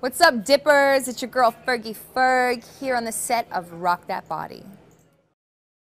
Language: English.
What's up, Dippers? It's your girl Fergie Ferg here on the set of Rock That Body.